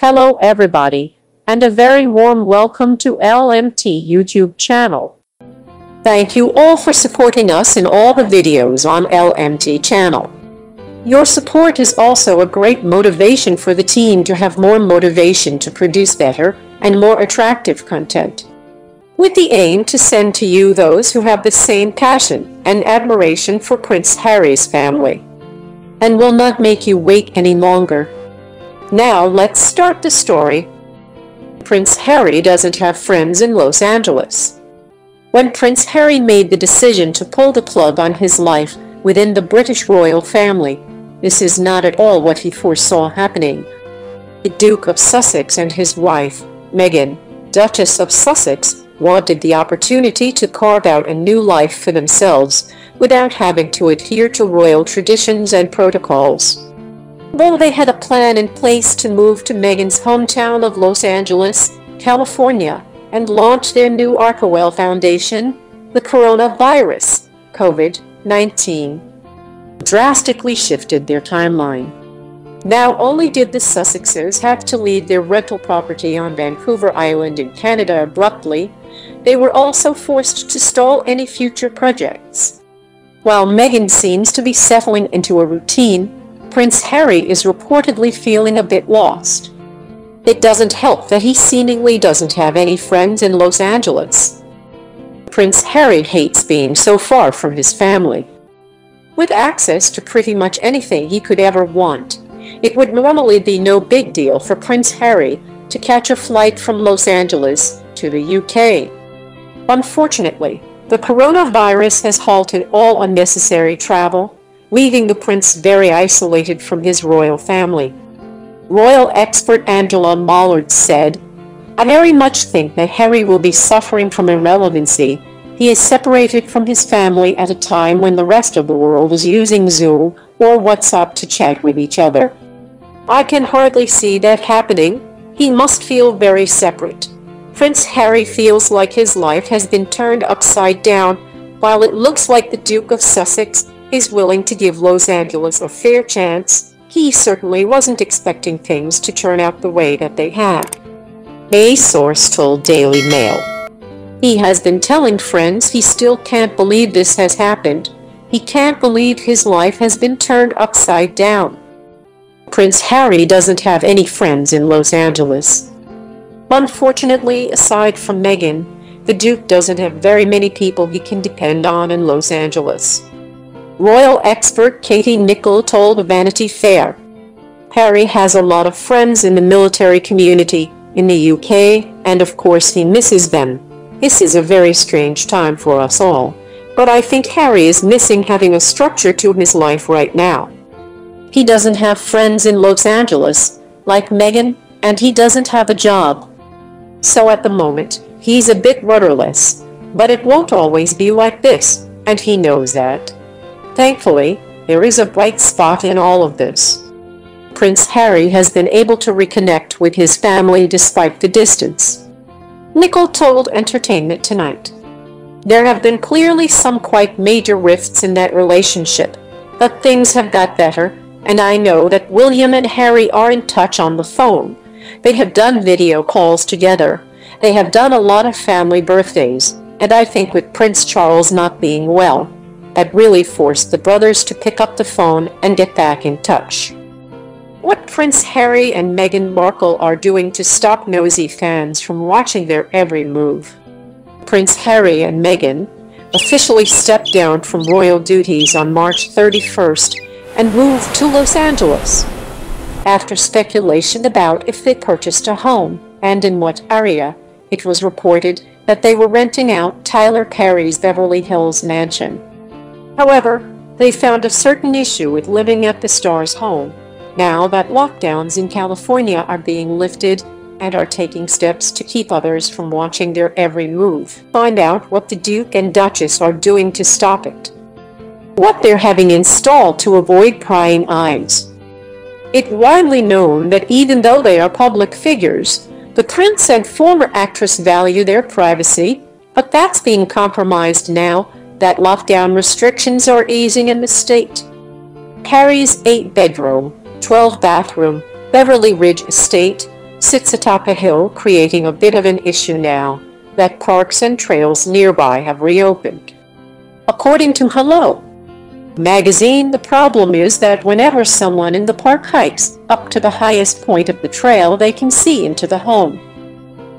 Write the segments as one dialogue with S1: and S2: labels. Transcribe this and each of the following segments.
S1: Hello everybody, and a very warm welcome to LMT YouTube channel. Thank you all for supporting us in all the videos on LMT channel. Your support is also a great motivation for the team to have more motivation to produce better and more attractive content. With the aim to send to you those who have the same passion and admiration for Prince Harry's family. And will not make you wait any longer. Now let's start the story. Prince Harry doesn't have friends in Los Angeles. When Prince Harry made the decision to pull the plug on his life within the British royal family, this is not at all what he foresaw happening. The Duke of Sussex and his wife, Meghan, Duchess of Sussex, wanted the opportunity to carve out a new life for themselves without having to adhere to royal traditions and protocols. Though they had a plan in place to move to Meghan's hometown of Los Angeles, California, and launch their new Archewell Foundation, the coronavirus, COVID-19, drastically shifted their timeline. Now only did the Sussexes have to leave their rental property on Vancouver Island in Canada abruptly, they were also forced to stall any future projects. While Meghan seems to be settling into a routine, Prince Harry is reportedly feeling a bit lost. It doesn't help that he seemingly doesn't have any friends in Los Angeles. Prince Harry hates being so far from his family. With access to pretty much anything he could ever want, it would normally be no big deal for Prince Harry to catch a flight from Los Angeles to the UK. Unfortunately, the coronavirus has halted all unnecessary travel, leaving the prince very isolated from his royal family. Royal expert Angela Mollard said, I very much think that Harry will be suffering from irrelevancy. He is separated from his family at a time when the rest of the world is using Zoom or WhatsApp to chat with each other. I can hardly see that happening. He must feel very separate. Prince Harry feels like his life has been turned upside down, while it looks like the Duke of Sussex is willing to give Los Angeles a fair chance. He certainly wasn't expecting things to turn out the way that they had. A source told Daily Mail. He has been telling friends he still can't believe this has happened. He can't believe his life has been turned upside down. Prince Harry doesn't have any friends in Los Angeles. Unfortunately, aside from Meghan, the Duke doesn't have very many people he can depend on in Los Angeles. Royal expert Katie Nicholl told Vanity Fair, Harry has a lot of friends in the military community in the UK, and of course he misses them. This is a very strange time for us all, but I think Harry is missing having a structure to his life right now. He doesn't have friends in Los Angeles, like Meghan, and he doesn't have a job. So at the moment, he's a bit rudderless, but it won't always be like this, and he knows that. Thankfully, there is a bright spot in all of this. Prince Harry has been able to reconnect with his family despite the distance. Nicholl told Entertainment Tonight. There have been clearly some quite major rifts in that relationship, but things have got better and I know that William and Harry are in touch on the phone. They have done video calls together. They have done a lot of family birthdays, and I think with Prince Charles not being well, that really forced the brothers to pick up the phone and get back in touch. What Prince Harry and Meghan Markle are doing to stop nosy fans from watching their every move. Prince Harry and Meghan officially stepped down from royal duties on March 31st and moved to Los Angeles. After speculation about if they purchased a home and in what area, it was reported that they were renting out Tyler Perry's Beverly Hills mansion. However, they found a certain issue with living at the star's home, now that lockdowns in California are being lifted and are taking steps to keep others from watching their every move. Find out what the Duke and Duchess are doing to stop it what they're having installed to avoid prying eyes. It's widely known that even though they are public figures, the prince and former actress value their privacy, but that's being compromised now that lockdown restrictions are easing in the state. Harry's 8-bedroom, 12-bathroom Beverly Ridge estate sits atop a hill creating a bit of an issue now that parks and trails nearby have reopened. According to Hello magazine, the problem is that whenever someone in the park hikes up to the highest point of the trail, they can see into the home.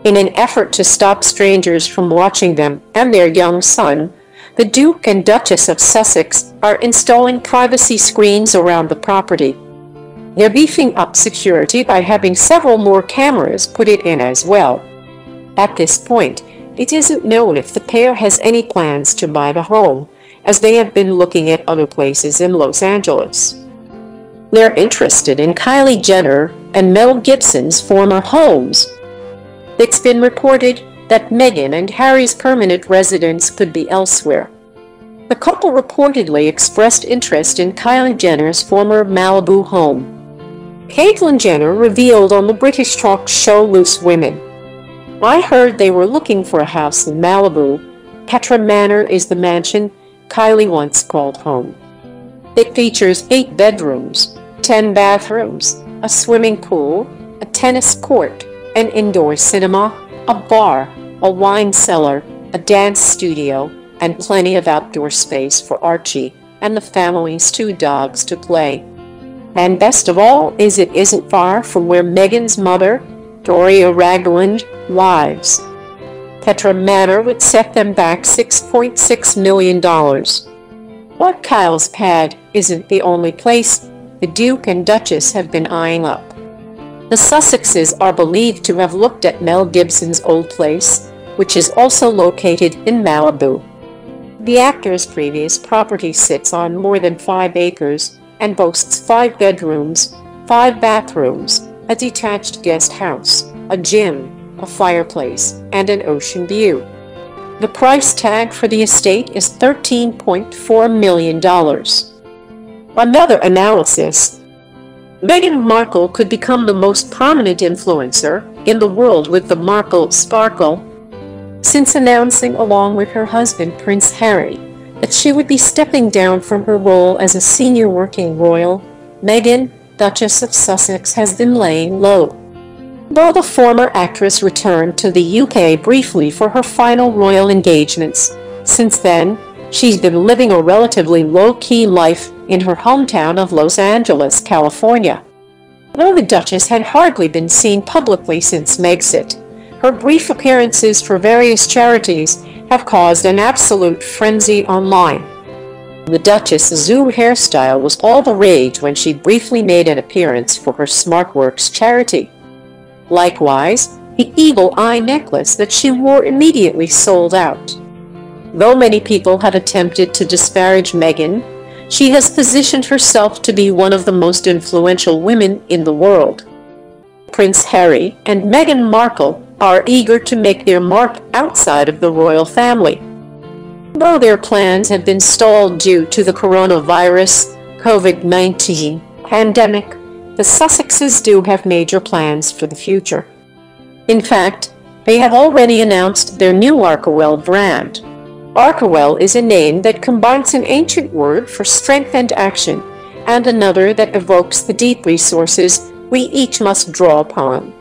S1: In an effort to stop strangers from watching them and their young son, the Duke and Duchess of Sussex are installing privacy screens around the property. They're beefing up security by having several more cameras put it in as well. At this point, it isn't known if the pair has any plans to buy the home, as they have been looking at other places in Los Angeles. They're interested in Kylie Jenner and Mel Gibson's former homes. It's been reported that Meghan and Harry's permanent residence could be elsewhere. The couple reportedly expressed interest in Kylie Jenner's former Malibu home. Caitlyn Jenner revealed on the British talk show Loose Women. I heard they were looking for a house in Malibu. Petra Manor is the mansion Kylie once called home. It features eight bedrooms, 10 bathrooms, a swimming pool, a tennis court, an indoor cinema, a bar, a wine cellar, a dance studio, and plenty of outdoor space for Archie and the family's two dogs to play. And best of all is it isn't far from where Meghan's mother, Doria Ragland, lives. Petra Manor would set them back $6.6 million. But Kyle's pad isn't the only place the Duke and Duchess have been eyeing up. The Sussexes are believed to have looked at Mel Gibson's old place, which is also located in Malibu. The actor's previous property sits on more than five acres and boasts five bedrooms, five bathrooms, a detached guest house, a gym, a fireplace, and an ocean view. The price tag for the estate is $13.4 million. Another analysis. Meghan Markle could become the most prominent influencer in the world with the Markle Sparkle since announcing along with her husband Prince Harry that she would be stepping down from her role as a senior working royal, Meghan, Duchess of Sussex has been laying low. Though the former actress returned to the UK briefly for her final royal engagements, since then, she's been living a relatively low-key life in her hometown of Los Angeles, California. Though the Duchess had hardly been seen publicly since Megxit, her brief appearances for various charities have caused an absolute frenzy online. The Duchess' Zoom hairstyle was all the rage when she briefly made an appearance for her SmartWorks charity. Likewise, the eagle eye necklace that she wore immediately sold out. Though many people had attempted to disparage Meghan, she has positioned herself to be one of the most influential women in the world. Prince Harry and Meghan Markle are eager to make their mark outside of the royal family. Though their plans have been stalled due to the coronavirus COVID-19 pandemic, the Sussexes do have major plans for the future. In fact, they have already announced their new Archewell brand. Archewell is a name that combines an ancient word for strength and action and another that evokes the deep resources we each must draw upon.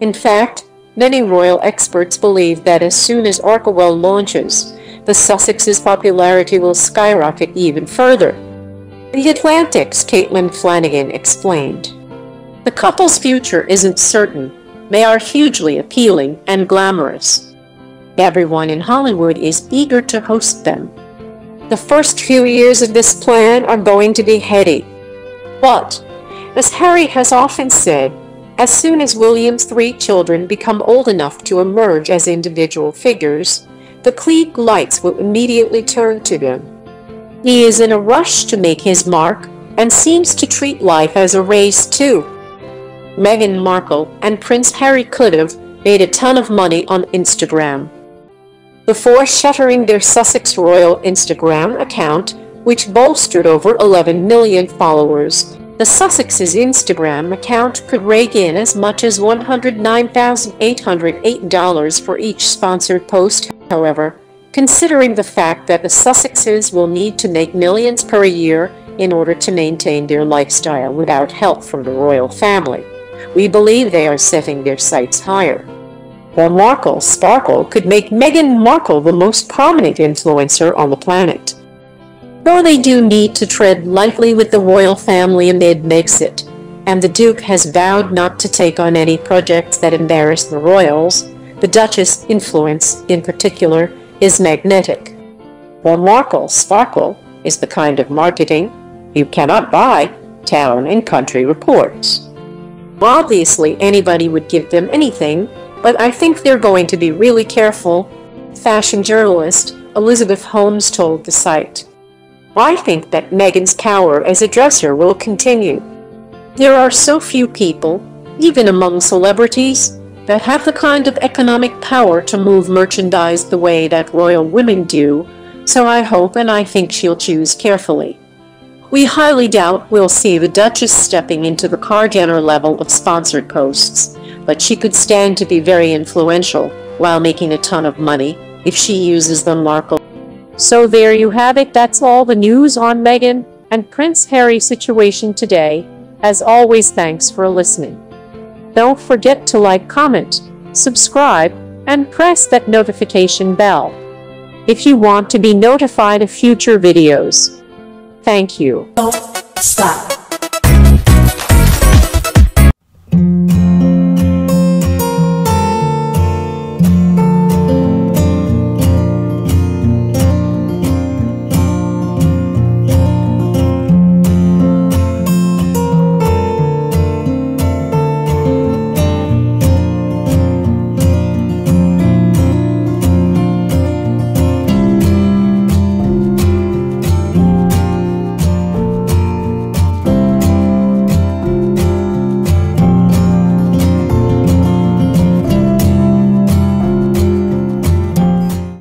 S1: In fact, many royal experts believe that as soon as Archewell launches, the Sussexes' popularity will skyrocket even further. The Atlantic's Caitlin Flanagan explained. The couple's future isn't certain. They are hugely appealing and glamorous. Everyone in Hollywood is eager to host them. The first few years of this plan are going to be heady. But, as Harry has often said, as soon as William's three children become old enough to emerge as individual figures, the klieg lights will immediately turn to them. He is in a rush to make his mark and seems to treat life as a race too. Meghan Markle and Prince Harry could have made a ton of money on Instagram. Before shuttering their Sussex Royal Instagram account, which bolstered over 11 million followers, the Sussex's Instagram account could rake in as much as $109,808 for each sponsored post, however, considering the fact that the Sussexes will need to make millions per year in order to maintain their lifestyle without help from the royal family. We believe they are setting their sights higher. While Markle Sparkle could make Meghan Markle the most prominent influencer on the planet. Though they do need to tread lightly with the royal family amid Megxit, and the Duke has vowed not to take on any projects that embarrass the royals, the Duchess' influence, in particular, is magnetic. While Markle Sparkle is the kind of marketing you cannot buy, town and country reports. Obviously, anybody would give them anything, but I think they're going to be really careful, fashion journalist Elizabeth Holmes told the site. I think that Meghan's power as a dresser will continue. There are so few people, even among celebrities, that have the kind of economic power to move merchandise the way that royal women do, so I hope and I think she'll choose carefully. We highly doubt we'll see the Duchess stepping into the Kar-Jenner level of sponsored posts, but she could stand to be very influential while making a ton of money if she uses them Markle. So there you have it, that's all the news on Meghan and Prince Harry situation today. As always, thanks for listening. Don't forget to like, comment, subscribe, and press that notification bell if you want to be notified of future videos. Thank you.
S2: Don't stop.